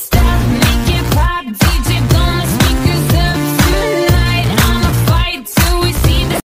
stop.